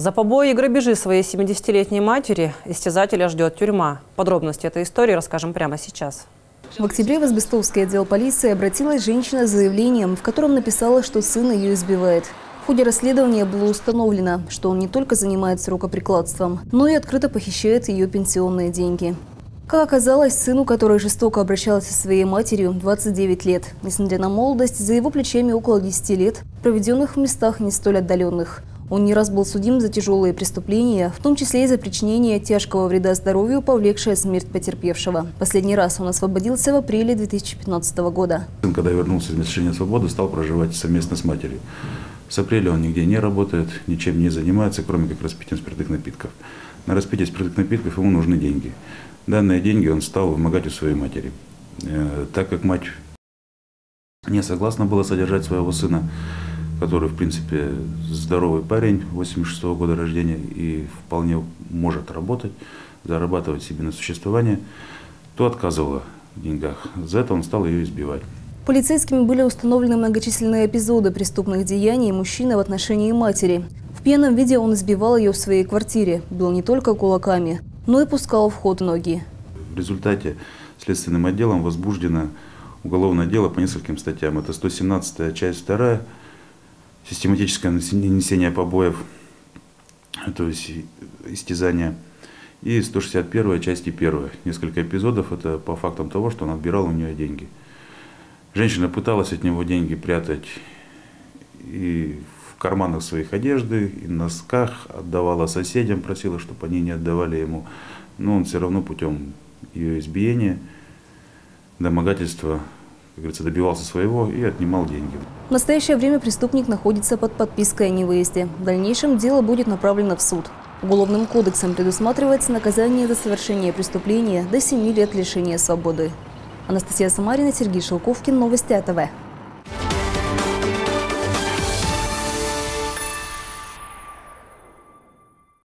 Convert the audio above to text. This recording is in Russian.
За побои и грабежи своей 70-летней матери истязателя ждет тюрьма. Подробности этой истории расскажем прямо сейчас. В октябре в Избестовский отдел полиции обратилась женщина с заявлением, в котором написала, что сын ее избивает. В ходе расследования было установлено, что он не только занимается рукоприкладством, но и открыто похищает ее пенсионные деньги. Как оказалось, сыну, который жестоко обращался со своей матерью, 29 лет. Несмотря на молодость, за его плечами около 10 лет, проведенных в местах не столь отдаленных. Он не раз был судим за тяжелые преступления, в том числе и за причинение тяжкого вреда здоровью, повлекшее смерть потерпевшего. Последний раз он освободился в апреле 2015 года. Сын, когда вернулся из лишения свободы, стал проживать совместно с матерью. С апреля он нигде не работает, ничем не занимается, кроме как распитием спиртных напитков. На распитие спиртных напитков ему нужны деньги. Данные деньги он стал вымогать у своей матери. Э, так как мать не согласна была содержать своего сына, который, в принципе, здоровый парень, 86 -го года рождения, и вполне может работать, зарабатывать себе на существование, то отказывала в деньгах. За это он стал ее избивать. Полицейскими были установлены многочисленные эпизоды преступных деяний мужчины в отношении матери. В пьяном виде он избивал ее в своей квартире, бил не только кулаками, но и пускал в ход ноги. В результате следственным отделом возбуждено уголовное дело по нескольким статьям. Это 117 часть 2 систематическое нанесение побоев, то есть истязания, и 161 части 1. Несколько эпизодов, это по фактам того, что он отбирал у нее деньги. Женщина пыталась от него деньги прятать и в карманах своих одежды, и носках, отдавала соседям, просила, чтобы они не отдавали ему. Но он все равно путем ее избиения, домогательства говорится, добивался своего и отнимал деньги. В настоящее время преступник находится под подпиской о невыезде. В дальнейшем дело будет направлено в суд. Уголовным кодексом предусматривается наказание за совершение преступления до 7 лет лишения свободы. Анастасия Самарина, Сергей Шелковкин, Новости АТВ.